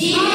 Yeah.